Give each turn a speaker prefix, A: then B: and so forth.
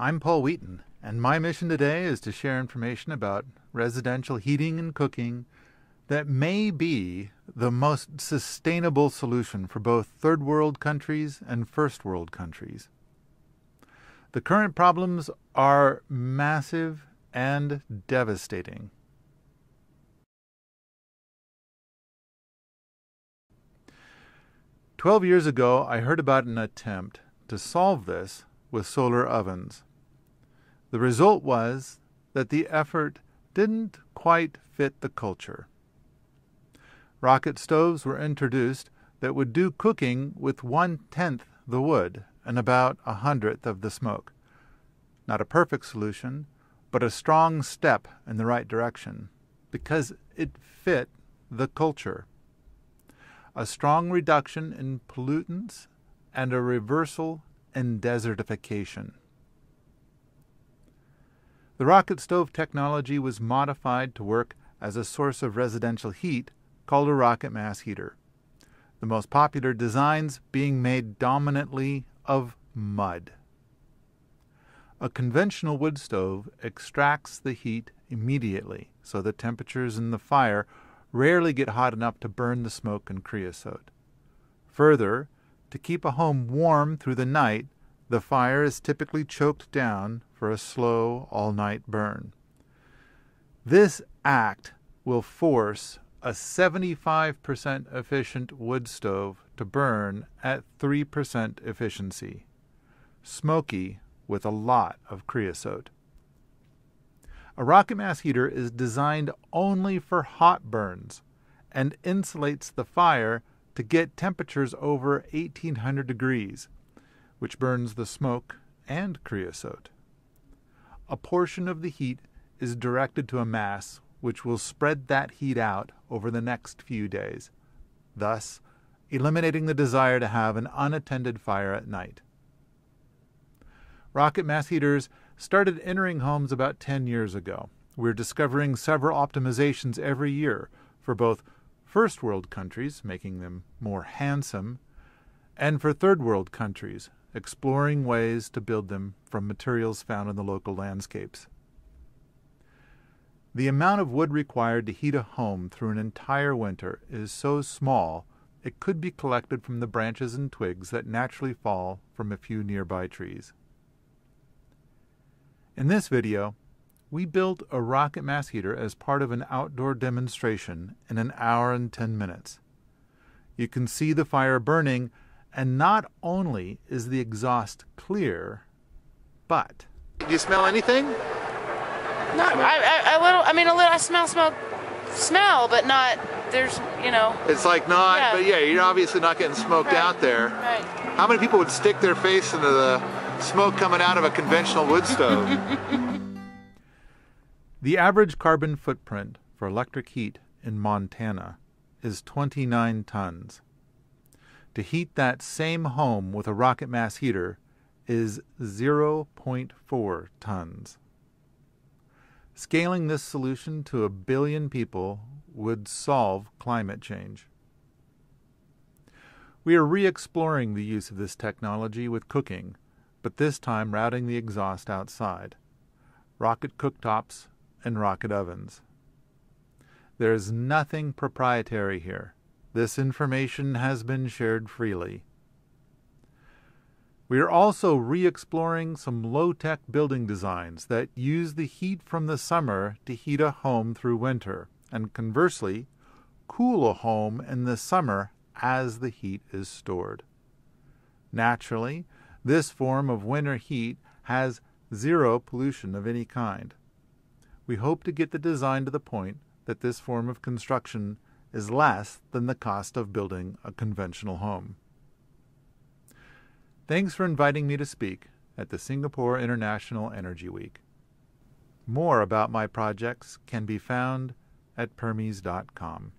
A: I'm Paul Wheaton, and my mission today is to share information about residential heating and cooking that may be the most sustainable solution for both third world countries and first world countries. The current problems are massive and devastating. Twelve years ago, I heard about an attempt to solve this with solar ovens. The result was that the effort didn't quite fit the culture. Rocket stoves were introduced that would do cooking with one tenth the wood and about a hundredth of the smoke. Not a perfect solution, but a strong step in the right direction because it fit the culture. A strong reduction in pollutants and a reversal in desertification. The rocket stove technology was modified to work as a source of residential heat called a rocket mass heater. The most popular designs being made dominantly of mud. A conventional wood stove extracts the heat immediately, so the temperatures in the fire rarely get hot enough to burn the smoke and creosote. Further, to keep a home warm through the night, the fire is typically choked down for a slow all night burn. This act will force a 75% efficient wood stove to burn at 3% efficiency, smoky with a lot of creosote. A rocket mass heater is designed only for hot burns and insulates the fire to get temperatures over 1800 degrees, which burns the smoke and creosote. A portion of the heat is directed to a mass which will spread that heat out over the next few days, thus eliminating the desire to have an unattended fire at night. Rocket mass heaters started entering homes about 10 years ago. We're discovering several optimizations every year for both first world countries, making them more handsome, and for third world countries, exploring ways to build them from materials found in the local landscapes. The amount of wood required to heat a home through an entire winter is so small it could be collected from the branches and twigs that naturally fall from a few nearby trees. In this video, we built a rocket mass heater as part of an outdoor demonstration in an hour and 10 minutes. You can see the fire burning, and not only is the exhaust clear, but. Do you smell anything?
B: No, I, I, a little, I mean, a little, I smell smoke, smell, but not, there's, you know.
A: It's like not, yeah. but yeah, you're obviously not getting smoked
B: right.
A: out there.
B: Right.
A: How many people would stick their face into the smoke coming out of a conventional wood stove. the average carbon footprint for electric heat in Montana is 29 tons. To heat that same home with a rocket mass heater is 0.4 tons. Scaling this solution to a billion people would solve climate change. We are re exploring the use of this technology with cooking but this time routing the exhaust outside. Rocket cooktops and rocket ovens. There is nothing proprietary here. This information has been shared freely. We are also re exploring some low tech building designs that use the heat from the summer to heat a home through winter, and conversely, cool a home in the summer as the heat is stored. Naturally, this form of winter heat has zero pollution of any kind. We hope to get the design to the point that this form of construction is less than the cost of building a conventional home. Thanks for inviting me to speak at the Singapore International Energy Week. More about my projects can be found at permies.com.